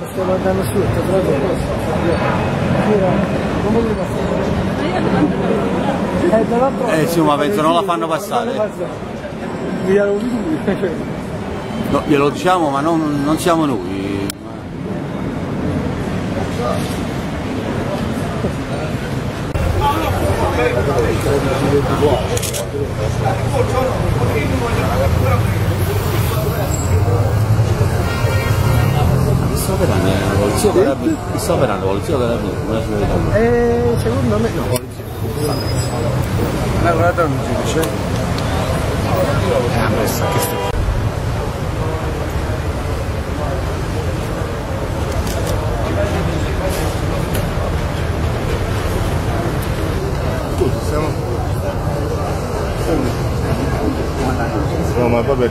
ma stai guardando su, ti trovo come li passano? Eh, dall'altro Eh sì, ma penso non la fanno passare. No, glielo diciamo, ma non, non siamo noi. Polizia carabinieri, sta operando la polizia carabinieri, una sua verità. Eh, secondo me no. Ma guarda un giudice. Eh, a me sa che sta Scusi, siamo... No, ma vabbè,